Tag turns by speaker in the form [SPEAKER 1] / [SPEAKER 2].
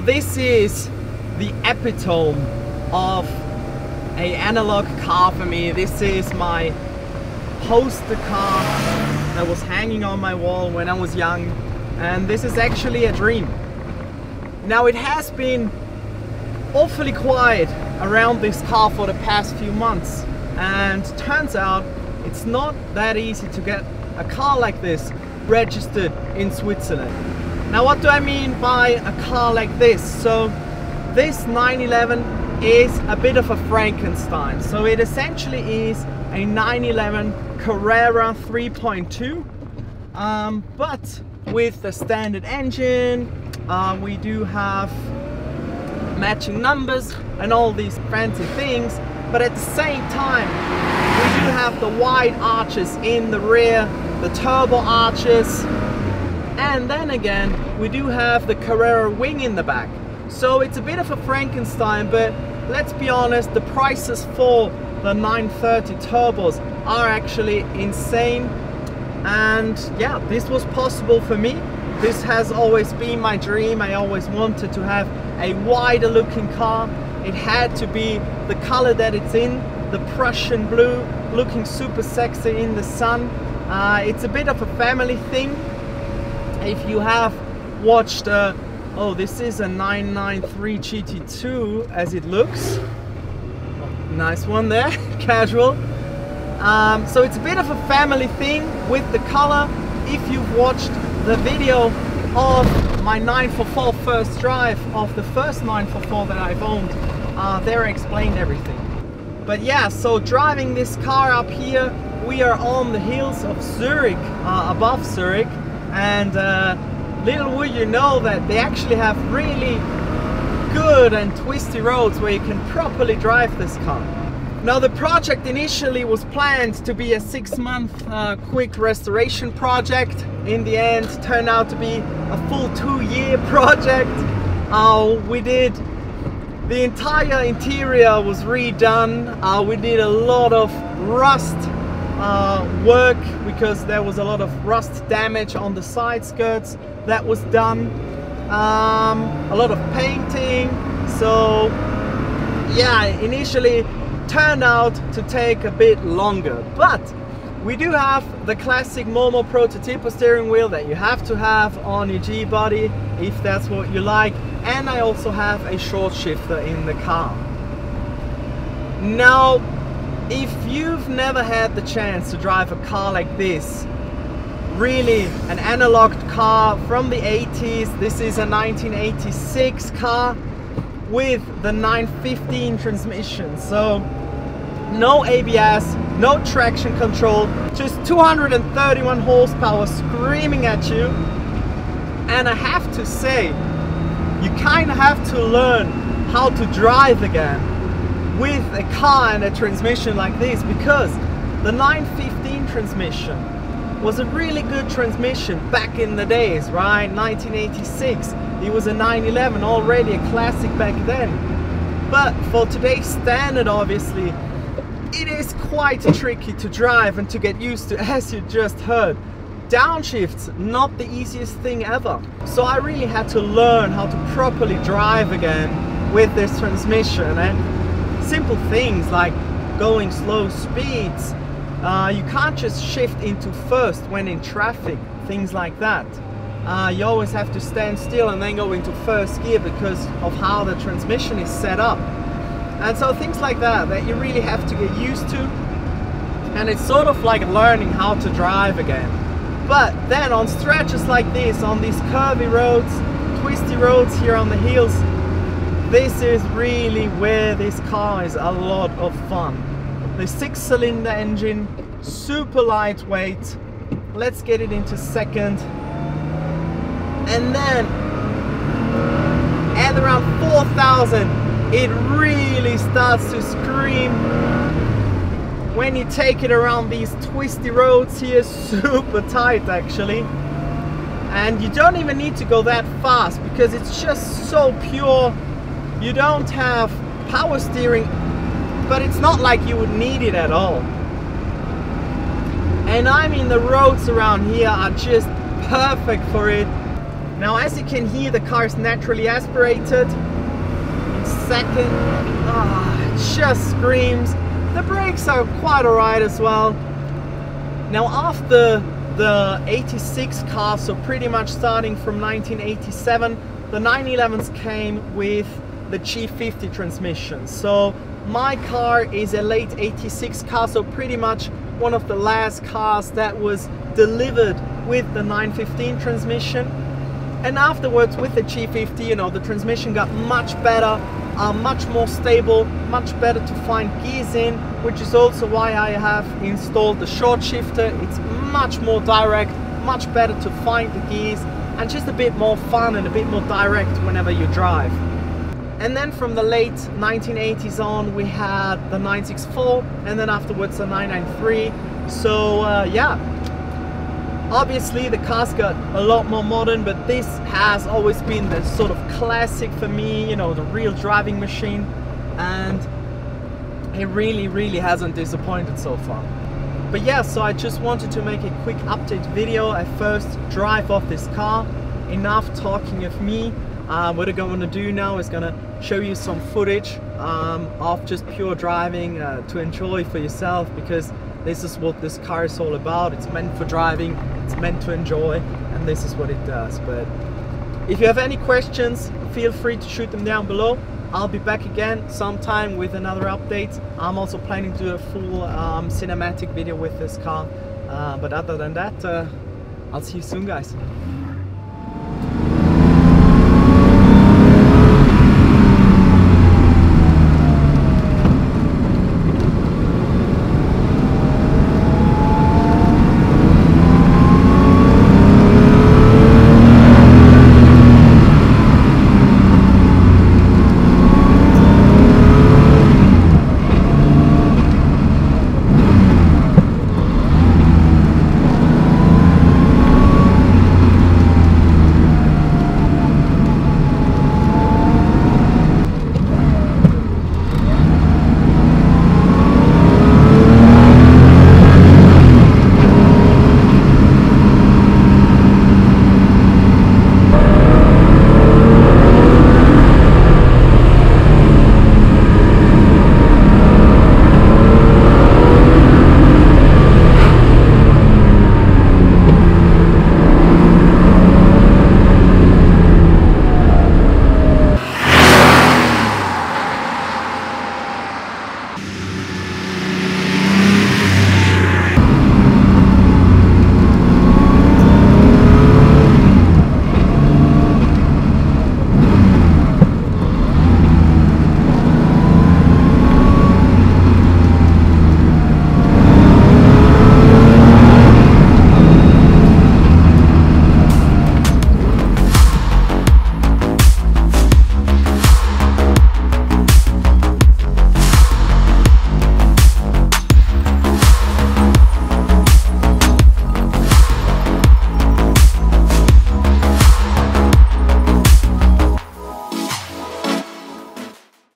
[SPEAKER 1] this is the epitome of a analog car for me. This is my poster car that was hanging on my wall when I was young and this is actually a dream. Now it has been awfully quiet around this car for the past few months and turns out it's not that easy to get a car like this registered in Switzerland. Now what do I mean by a car like this? So this 911 is a bit of a Frankenstein. So it essentially is a 911 Carrera 3.2 um, but with the standard engine uh, we do have matching numbers and all these fancy things but at the same time we do have the wide arches in the rear the turbo arches and then again we do have the Carrera wing in the back. So it's a bit of a Frankenstein but let's be honest the prices for the 930 turbos are actually insane. And yeah this was possible for me. This has always been my dream. I always wanted to have a wider looking car. It had to be the color that it's in the Prussian blue looking super sexy in the sun. Uh, it's a bit of a family thing if you have watched uh, oh this is a 993 GT2 as it looks nice one there casual um, so it's a bit of a family thing with the color. If you've watched the video of my 944 first drive of the first 944 that I've owned, uh, there I explained everything. But yeah, so driving this car up here, we are on the hills of Zurich, uh, above Zurich, and uh, little would you know that they actually have really good and twisty roads where you can properly drive this car. Now the project initially was planned to be a six month uh, quick restoration project. In the end turned out to be a full two year project. Uh, we did the entire interior was redone. Uh, we did a lot of rust uh, work because there was a lot of rust damage on the side skirts that was done. Um, a lot of painting. So yeah, initially turned out to take a bit longer. But we do have the classic Momo prototype steering wheel that you have to have on your G-body if that's what you like. And I also have a short shifter in the car. Now, if you've never had the chance to drive a car like this, really an analog car from the 80s, this is a 1986 car with the 915 transmission. So no ABS, no traction control, just 231 horsepower screaming at you. And I have to say, you kind of have to learn how to drive again with a car and a transmission like this because the 915 transmission was a really good transmission back in the days, right? 1986. It was a 911, already a classic back then. But for today's standard, obviously, it is quite tricky to drive and to get used to, as you just heard. Downshifts, not the easiest thing ever. So I really had to learn how to properly drive again with this transmission and simple things like going slow speeds. Uh, you can't just shift into first when in traffic, things like that. Uh, you always have to stand still and then go into first gear because of how the transmission is set up. And so things like that, that you really have to get used to. And it's sort of like learning how to drive again. But then on stretches like this, on these curvy roads, twisty roads here on the hills, this is really where this car is a lot of fun. The six cylinder engine, super lightweight. Let's get it into second. And then at around 4,000 it really starts to scream when you take it around these twisty roads here super tight actually and you don't even need to go that fast because it's just so pure you don't have power steering but it's not like you would need it at all and I mean the roads around here are just perfect for it Now as you can hear the car is naturally aspirated. Second, ah, it just screams. The brakes are quite alright as well. Now after the 86 car, so pretty much starting from 1987, the 911s came with the G50 transmission. So my car is a late 86 car, so pretty much one of the last cars that was delivered with the 915 transmission. And afterwards with the G50, you know, the transmission got much better, uh, much more stable, much better to find gears in, which is also why I have installed the short shifter. It's much more direct, much better to find the gears, and just a bit more fun and a bit more direct whenever you drive. And then from the late 1980s on, we had the 964, and then afterwards the 993. So uh, yeah, obviously the cars got a lot more modern, but this has always been the sort of classic for me, you know, the real driving machine. And it really, really hasn't disappointed so far. But yeah, so I just wanted to make a quick update video. I first drive off this car. Enough talking of me. Uh, what I'm going to do now is going to show you some footage um, of just pure driving uh, to enjoy for yourself because this is what this car is all about. It's meant for driving, it's meant to enjoy, and this is what it does. But if you have any questions, feel free to shoot them down below. I'll be back again sometime with another update. I'm also planning to do a full um, cinematic video with this car. Uh, but other than that, uh, I'll see you soon guys.